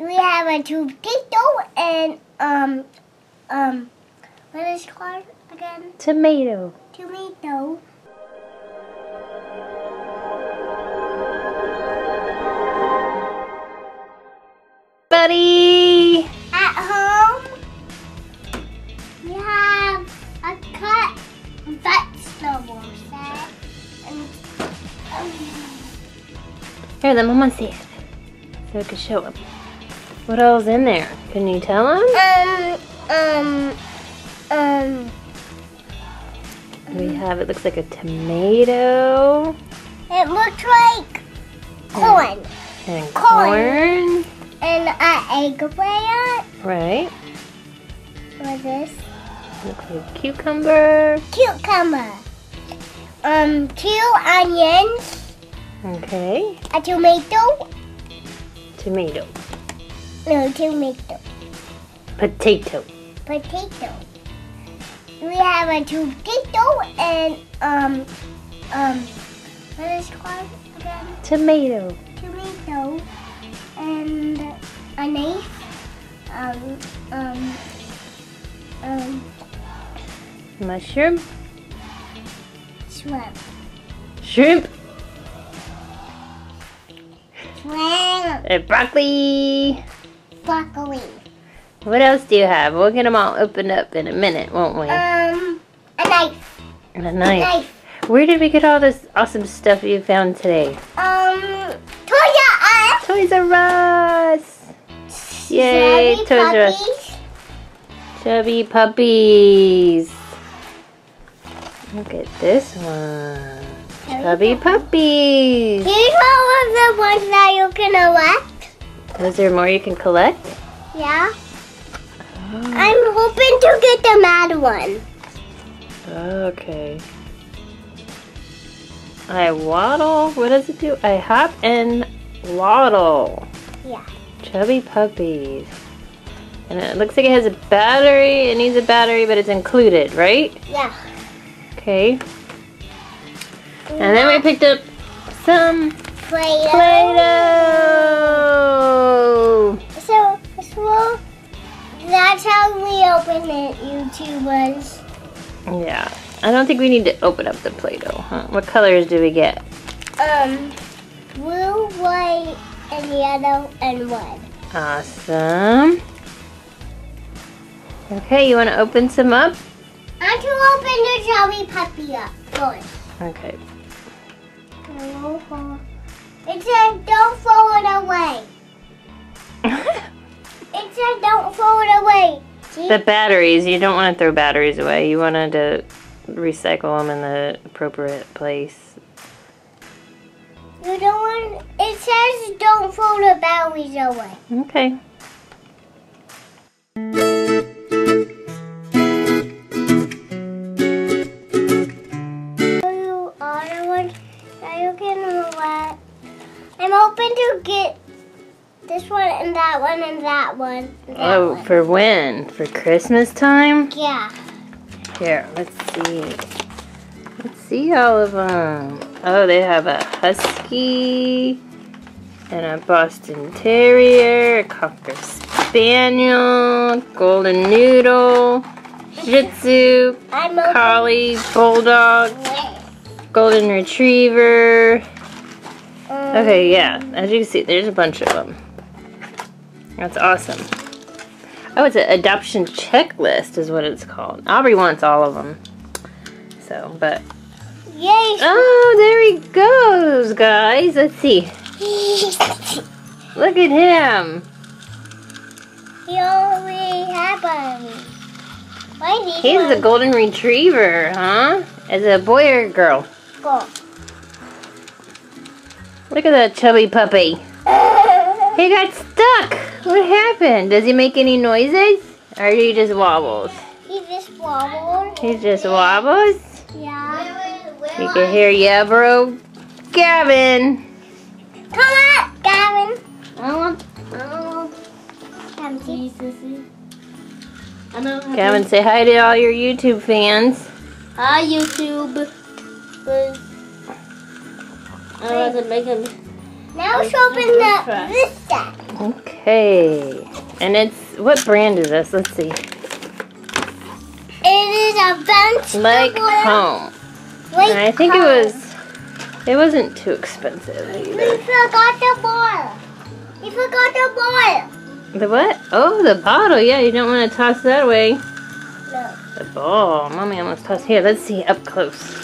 we have a potato and um um what is it called again? Tomato. Tomato. Buddy! At home, we have a cut vegetable set. And, um, Here, let Mama see it. So I can show him. What else in there? Can you tell him? um, um, um, We have, it looks like a tomato it looks like corn and Corn. corn. and an eggplant. Right. What is this? Looks like cucumber. Cucumber. Um, two onions, Okay. a tomato. Tomato. No, tomato. Potato. Potato. We have a potato and um, um, what is it called again? Tomato. Tomato and a knife. Um, um, um, Mushroom. shrimp. Shrimp. Shrimp. And broccoli. Broccoli. What else do you have? We'll get them all opened up in a minute, won't we? Um, a knife. A knife. Knife. Where did we get all this awesome stuff you found today? Um, Toya Toys R Us! Yay, Toys R Us. Chubby puppies. Look at this one. Chubby puppies. Here's all of the ones that you can elect. Is there more you can collect? Yeah. I'm hoping to get the mad one. Okay. I waddle. What does it do? I hop and waddle. Yeah. Chubby puppies. And it looks like it has a battery. It needs a battery, but it's included, right? Yeah. Okay. And then we picked up some Play-Doh. Play-Doh. That's how we open it, YouTubers. Yeah. I don't think we need to open up the Play-Doh, huh? What colors do we get? Um, blue, white, and yellow, and red. Awesome. Okay, you want to open some up? I want to open the chubby puppy up first. Okay. It says don't throw it away. It says don't throw it away. See? the batteries, you don't want to throw batteries away. You wanted to recycle them in the appropriate place. You don't want. It says don't throw the batteries away. Okay. You are one that you can let. I'm hoping to get this one and that one and that one. And that Oh, one. for when? For Christmas time? yeah. Here, let's see. Let's see all of them. Oh, they have a Husky and a Boston Terrier, a Cocker Spaniel, Goldendoodle, Shih Tzu. Collie, Bulldog, Golden Retriever. Um, Okay, yeah, as you can see, there's a bunch of them. That's awesome. Oh, it's an adoption checklist, is what it's called. Aubrey wants all of them. So, but Yay! oh, there he goes, guys. Let's see. Look at him. he only had one. He's the golden retriever, huh? Is it a boy or a girl? go? Look at that chubby puppy. He got stuck. What happened? Does he make any noises? Or he just wobbles? he just wobbles. He just wobbles? Yeah. You can hear yeah, bro. Gavin. Come on, Gavin. I want. I want. Gavin, see, sissy. I know. Gavin, say hi to all your YouTube fans. Hi, YouTube. I wasn't making. Now let's open the, this set. Okay. And it's, what brand is this? Let's see. It is a vegetable. Like home. Like And I think it was, it wasn't too expensive either. We forgot the ball. We forgot the ball. The what? Oh, the bottle. Yeah, you don't want to toss that away. No. The ball. Mommy almost tossed. Here, let's see up close.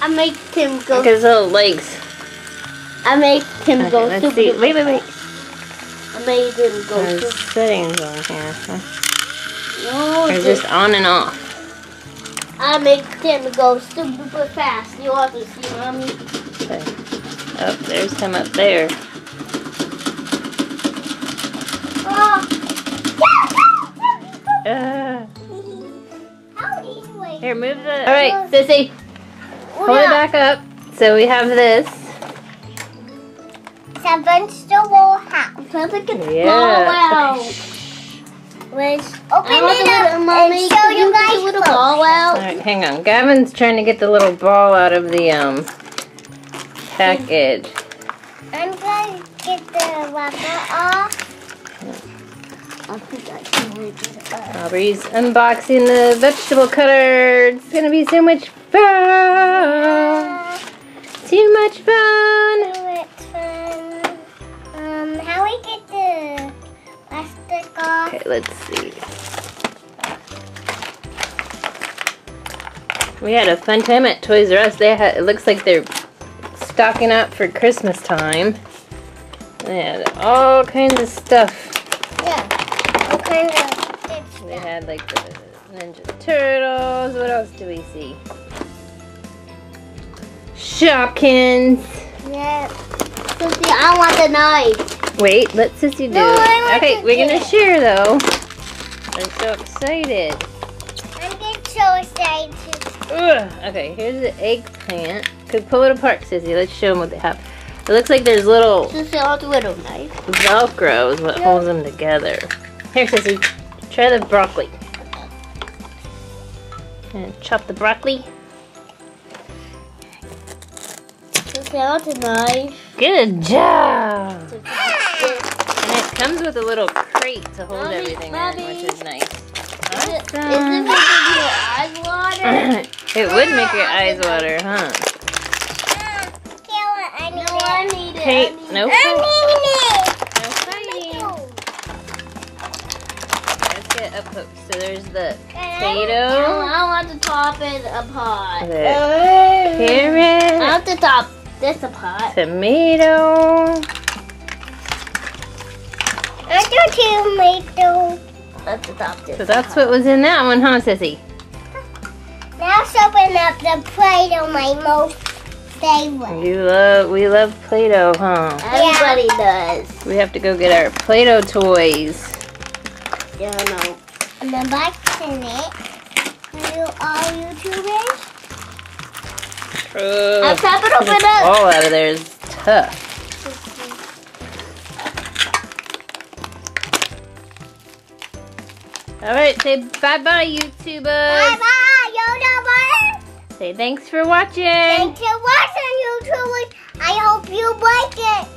I make him go. Look at his little legs. I make him Okay, go. let's super see. Wait, wait, wait. I made him go. There's super- settings on here. Huh? No, Or just, on and off. I make him go super fast. You want to see, mommy? Okay. Oh, there's him up there. Oh. Uh, here, move the. All right, Sissy, hold it back up. So we have this. It's a vegetable hat. Look at Yeah. ball out. Let's open it up little mommy. and show Can you you guys get the little close. ball out? right, hang on. Gavin's trying to get the little ball out of the um package. I'm going to get the rubber off. I think I can really get it out. Aubrey's unboxing the vegetable cutter. It's gonna be so much fun. Uh, Too much fun. so fun. The plastic off? Okay, let's see. We had a fun time at Toys R Us. They had, it looks like they're stocking up for Christmas time. They had all kinds of stuff. Yeah. What kind of good They had like the Ninja Turtles. What else do we see? Shopkins. Yeah. Susie, I want the knife. Wait, let Sissy do No, it. Okay, to we're do gonna it. share though. I'm so excited. I'm getting so excited. Ugh. Okay, here's the eggplant. Could pull it apart, Sissy. Let's show them what they have. It looks like there's little Susie, I want the little knife. Velcro is what Yeah. holds them together. Here, Sissy, try the broccoli. And chop the broccoli. Susie, I want the knife. Good job. Susie, And it comes with a little crate to hold Mommy, everything in, which is nice. Is it, is it Awesome. making your eyes water? it would make your eyes water, huh? Kayla, I need No. I need it. Hey, I need no it. No fighting. Let's get up close. So there's the No, potato, I want to top it apart. the I carrot, want to top this apart. tomato. I do tomato. Let's top this. So that's what was in that one, huh, Sissy? Now let's open up the Play-Doh, my most favorite. You love, we love Play-Doh, huh? Everybody does. We have to go get our Play-Doh toys. Yeah, I know. And then boxing it. For you all YouTubers. Ugh. I'll top it Get open this up. ball out of there is tough. All right, say bye-bye, YouTubers. Bye-bye, YouTubers. Say thanks for watching. Thanks for watching, YouTubers. I hope you like it.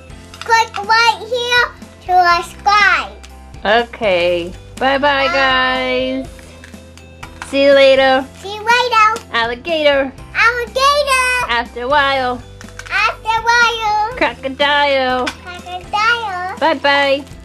Click right here to subscribe. Okay. Bye bye, guys. See you later. See you later. Alligator. Alligator. After a while. After a while. Crocodile. Crocodile. Bye bye.